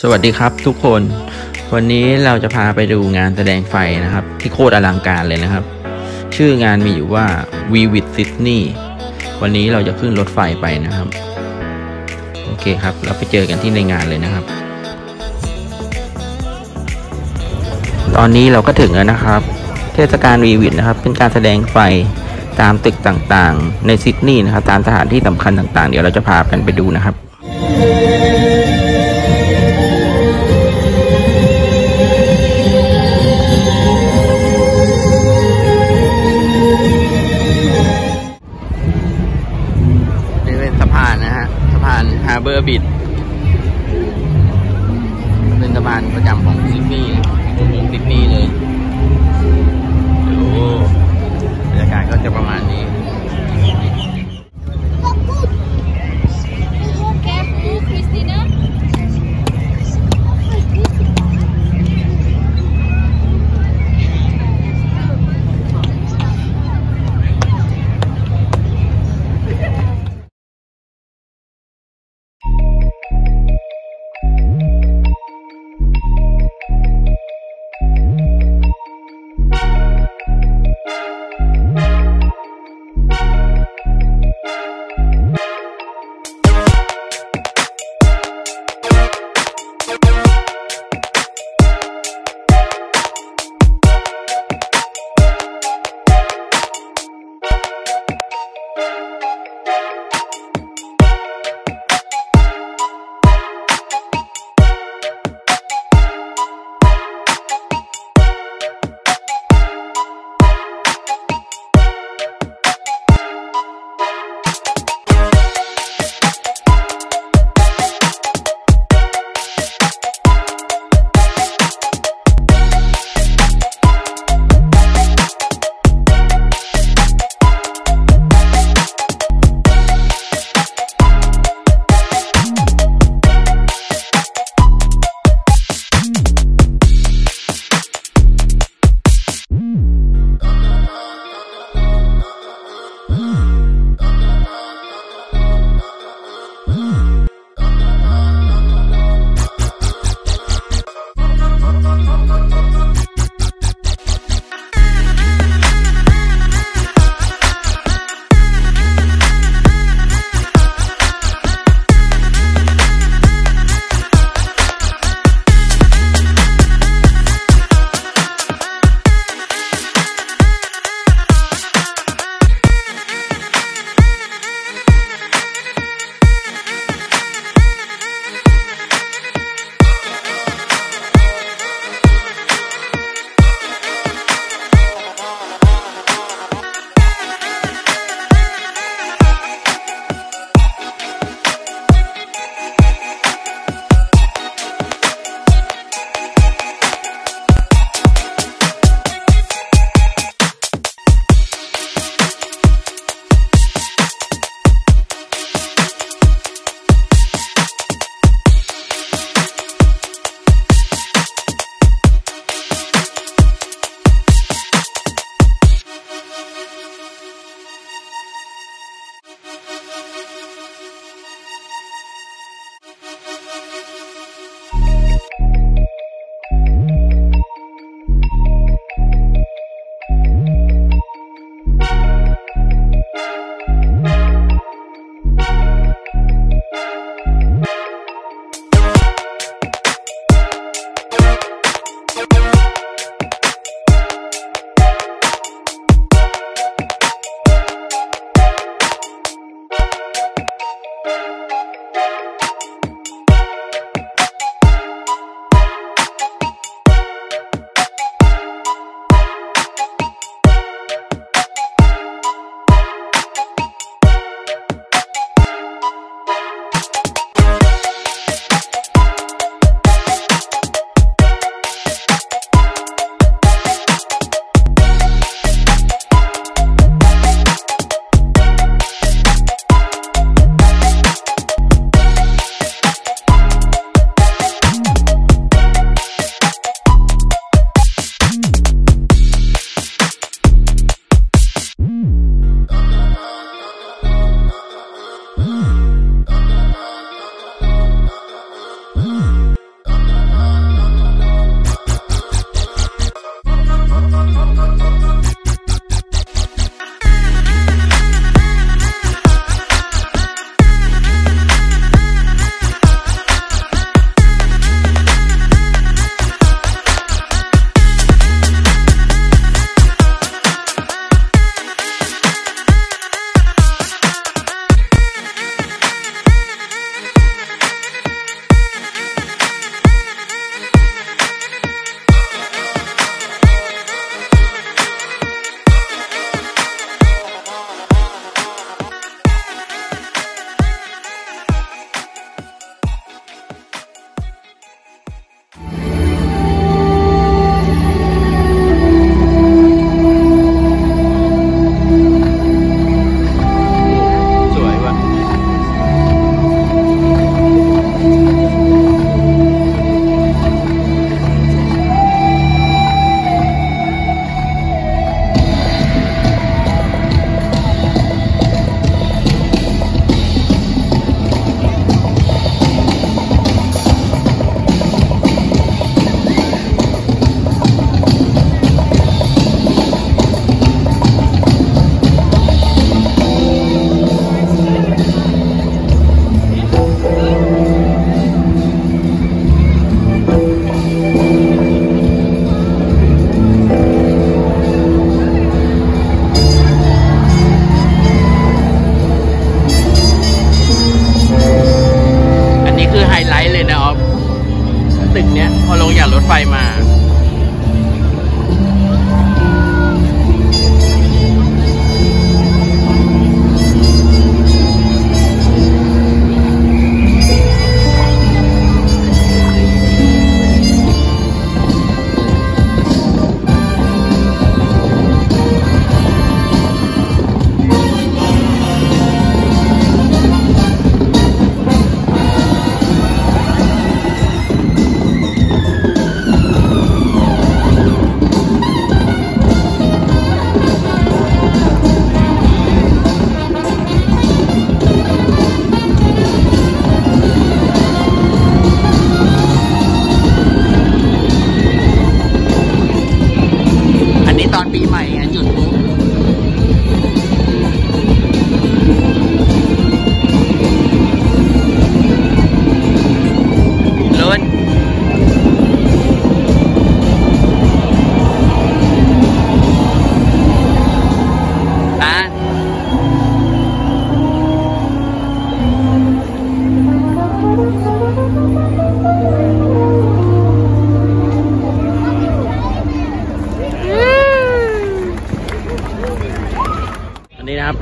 สวัสดีครับทุกคน วันนี้เราจะพาไปดูงานแสดงไฟนะครับ ที่โคตรอลังการเลยนะครับ ชื่องานมีอยู่ว่า v i v i d Sydney วันนี้เราจะขึ้นรถไฟไปนะครับ โอเคครับ เราไปเจอกันที่ในงานเลยนะครับ ตอนนี้เราก็ถึงแล้วนะครับ เทศกาลวีวิดนะครับ เป็นการแสดงไฟตามตึกต่างๆ ในซิดนีย์นะครับ ตามสถานที่สำคัญต่างๆ เดี๋ยวเราจะพากันไปดูนะครับาเบอร์บิดเป็นสะพานประจำของซิดนีย์ของซิดนีย์เลยโอ้บรรยากาศก็จะประมาณนี้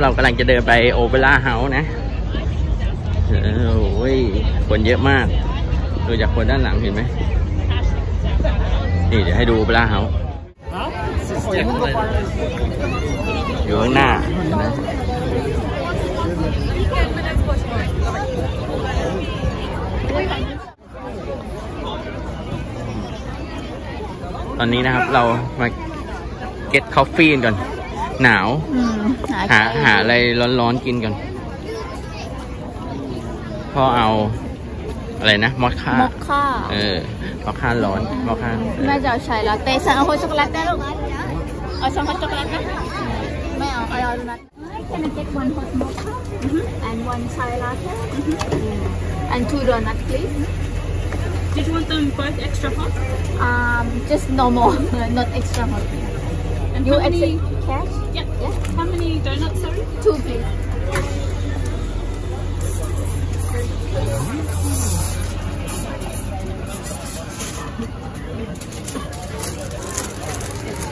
เรากำลังจะเดินไป Opera House นะโอ้ยคนเยอะมากดูจากคนด้านหลังเห็นไหมนี่เดี๋ยวให้ดู Opera House อยู่ข้างหน้าเห็นไหมตอนนี้นะครับเรามา get coffee กันก่อน หนาวอืมหาหาอะไรร้อนๆกินก่อนพ่อเอาอะไรนะมอคค่ามอคค่าเออมอคค่าร้อนมอคค่าแม่จะเอาชายลาเต้สั่งเอาช็อกโกแลตได้ลูกเอาช็อกโกแลตนะไม่เอาเอาเอาโดนัท Can I get one hot mocha and one chai latte and two donuts please Did you want them both extra hot? um just normal not extra hot And you how many? Accept cash Yep. yeah How many donuts, sorry? two please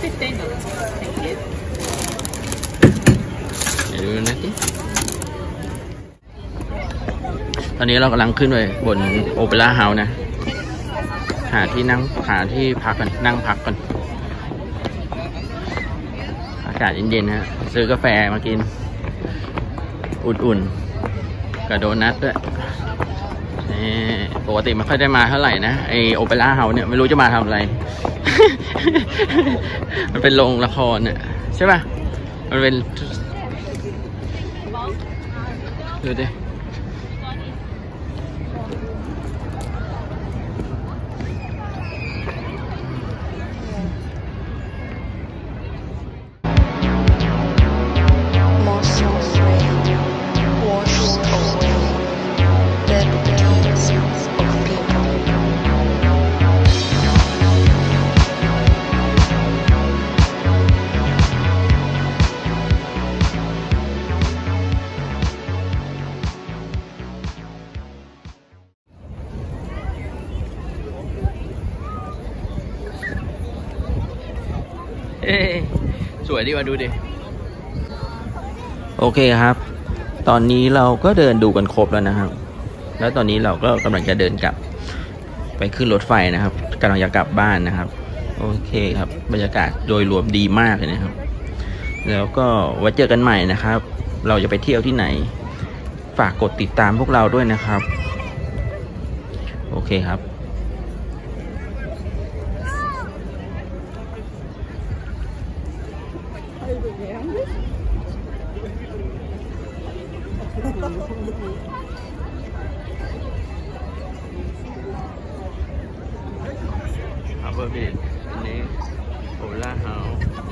Fifteen dollars. Thank you. เดี๋ยวดูนะสิตอนนี้เรากำลังขึ้นไปบนโอเปร่าเฮาส์นะ หาที่นั่งหาที่พักกันนั่งพักกันอากาศเย็นๆฮะ ซื้อกาแฟมากิน อุ่นๆกับโดนัทด้วยนี่ปกติไม่ค่อยได้มาเท่าไหร่นะไอโอเปร่าเฮาเนี่ยไม่รู้จะมาทำอะไร มันเป็นโรงละครเนี่ยใช่ป่ะ มันเป็นดูดิ สวยดีว่ะดูดิ โอเคครับ ตอนนี้เราก็เดินดูกันครบแล้วนะครับ แล้วตอนนี้เราก็กำลังจะเดินกลับ ไปขึ้นรถไฟนะครับกำลังจะกลับบ้านนะครับ โอเคครับ บรรยากาศโดยรวมดีมากเลยนะครับ แล้วก็ไว้เจอกันใหม่นะครับ เราจะไปเที่ยวที่ไหน ฝากกดติดตามพวกเราด้วยนะครับ โอเคครับ ฮาร์เบอร์บีอันนี้โอล่าเฮาส์